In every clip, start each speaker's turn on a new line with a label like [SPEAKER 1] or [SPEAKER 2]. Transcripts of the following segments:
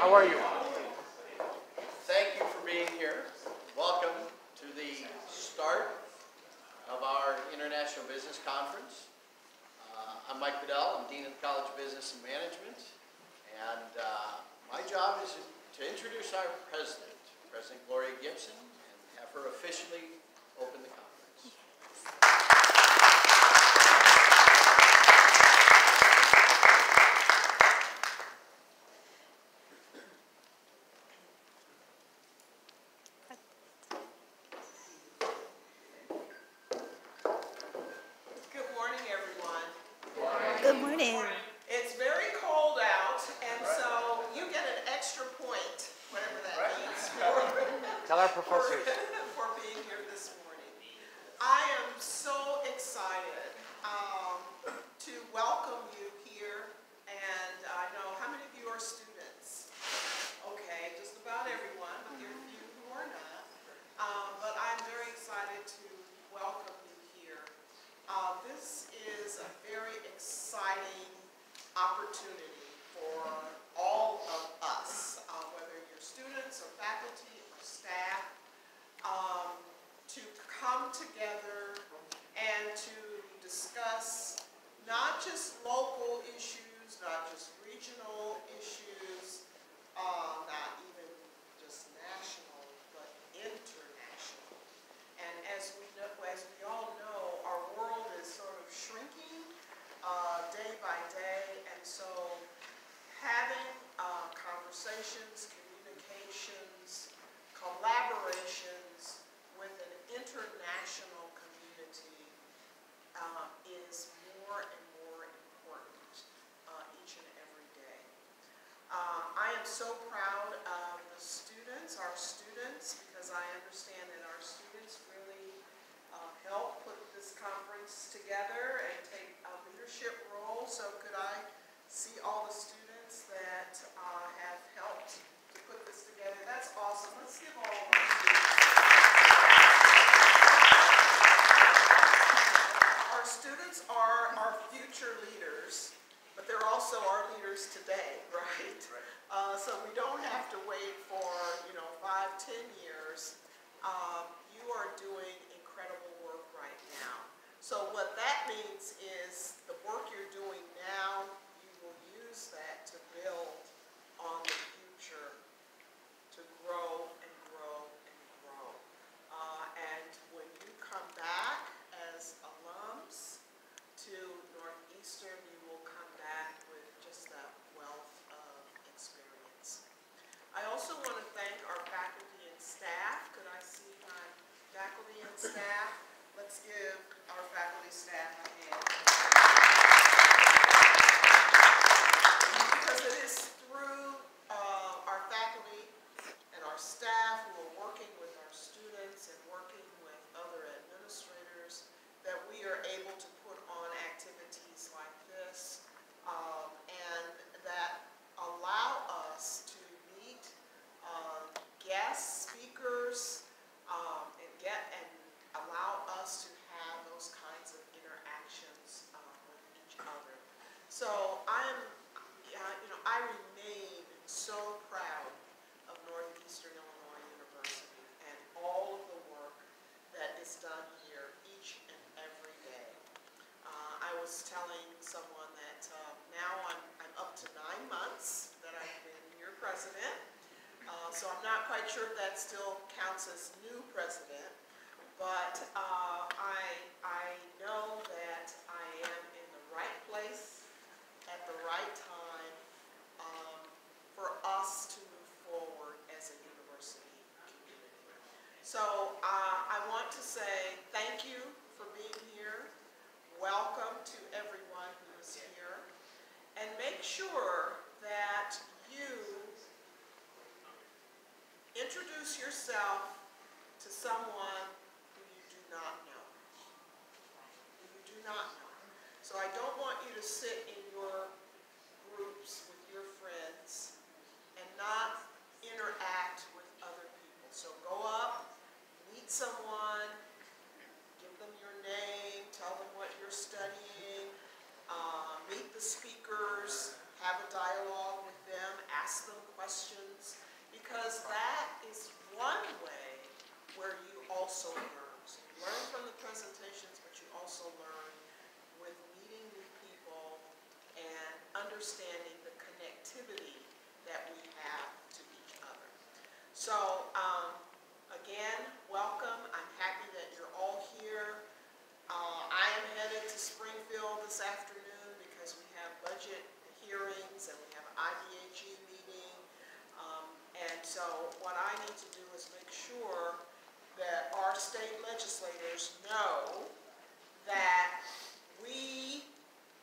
[SPEAKER 1] How are you?
[SPEAKER 2] Thank you for being here. Welcome to the start of our International Business Conference. Uh, I'm Mike Bedell, I'm Dean of the College of Business and Management, and uh, my job is to introduce our president, President Gloria Gibson, and have her officially open the conference.
[SPEAKER 3] Good morning, everyone.
[SPEAKER 4] Good morning.
[SPEAKER 3] It's very cold out, and so you get an extra point, whatever that means, for,
[SPEAKER 1] Tell our
[SPEAKER 3] for, for being here this morning. I am so excited um, to welcome you here, and I know, how many of you are students? Okay, just about everyone, but there are a few who are not. Um, But I'm very excited to welcome you here. Uh, This is a very exciting opportunity for all of us, uh, whether you're students or faculty or staff, um, to come together and to discuss not just local issues, not just regional issues, uh, not even just national, but international. And as we know, as we all know, our world is sort of shrinking uh, day by day, and so having uh, conversations, communications, collaborations with an international community uh, is more and more important uh, each and every day. Uh, I am so proud of the students, our students, because I understand that our students really uh, help put this conference together and take a leadership role. So could I see all the students that uh, have helped to put this together? That's awesome. Let's give all of our students. Our students are our future leaders, but they're also our leaders today, right? Uh, so we don't have to wait for, you know, five, ten years. Um, you are doing incredible work right now. So what that means is the work you're doing now, you will use that to build on the future, to grow and grow and grow. Uh, and when you come back as alums to Northeastern, you will come back with just that wealth of experience. I also want to thank our faculty and staff. Could I see my faculty and staff? Let's give our faculty staff a hand. Because it is through uh, our faculty and our staff who are working with our students and working with other administrators that we are able to put on activities like this um, and that allow us to meet um, guest speakers um, and get and allow us to have those kinds of interactions um, with each other. So I'm, yeah, you know, I remain so proud of Northeastern Illinois University and all of the work that is done here each and every day. Uh, I was telling someone that uh, now I'm, I'm up to nine months that I've been your president. Uh, so I'm not quite sure if that still counts as new president, but uh, I, I know that I am in the right place at the right time um, for us to move forward as a university community. So uh, I want to say thank you for being here. Welcome to everyone who is here. And make sure that you introduce yourself to someone who you do not know. Who you do not know. So I don't want you to sit in your groups with your friends and not interact with other people. So go up, meet someone, give them your name, tell them what you're studying, uh, meet the speakers, have a dialogue with them, ask them questions, because that is one way where you also learn. So you learn from the presentations, but you also learn with meeting new people and understanding the connectivity that we have to each other. So, um, again, welcome. I'm happy that you're all here. Uh, I am headed to Springfield this afternoon because we have budget hearings and we have an IBHE meeting. Um, and so what I need to do is make sure that our state legislators know that we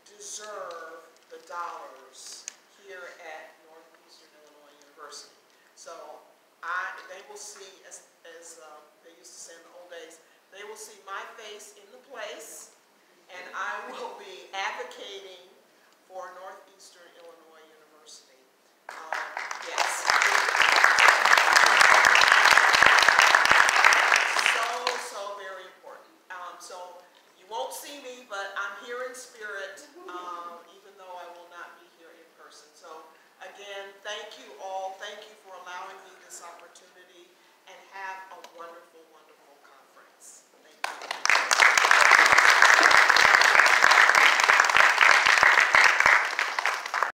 [SPEAKER 3] deserve the dollars here at Northeastern Illinois University. So I, they will see, as, as uh, they used to say in the old days, they will see my face in the place, and I will be advocating for Northeastern